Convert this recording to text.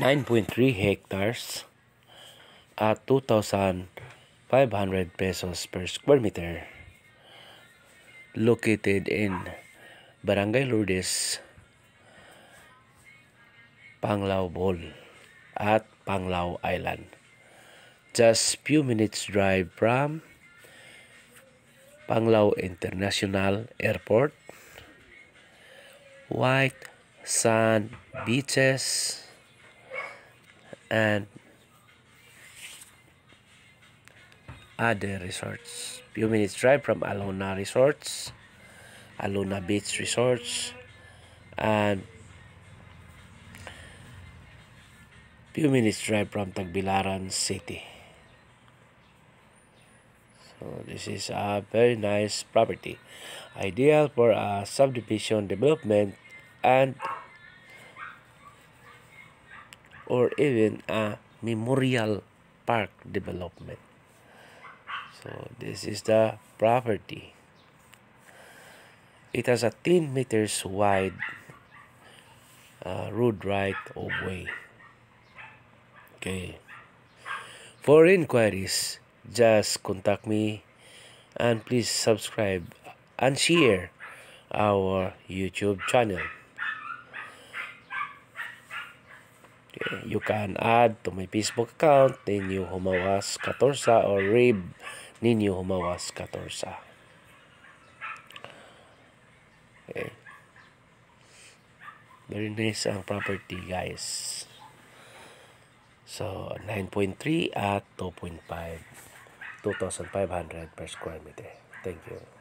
9.3 hectares at 2,500 pesos per square meter located in Barangay Lourdes, Panglao Bohol at Panglao Island. Just few minutes drive from Panglao International Airport. White sand beaches and other resorts. Few minutes drive from Alona Resorts, Alona Beach Resorts, and few minutes drive from Tagbilaran City. So this is a very nice property, ideal for a subdivision development and or even a memorial park development. So this is the property. It has a 10 meters wide uh, road right of way. Okay. For inquiries, just contact me and please subscribe and share our YouTube channel. Okay, you can add to my Facebook account Ninyo Humawas Katorsa or Rib Ninyo Humawas Katorsa. Okay. Very nice ang property guys. So 9.3 at 2.5 2,500 per square meter. Thank you.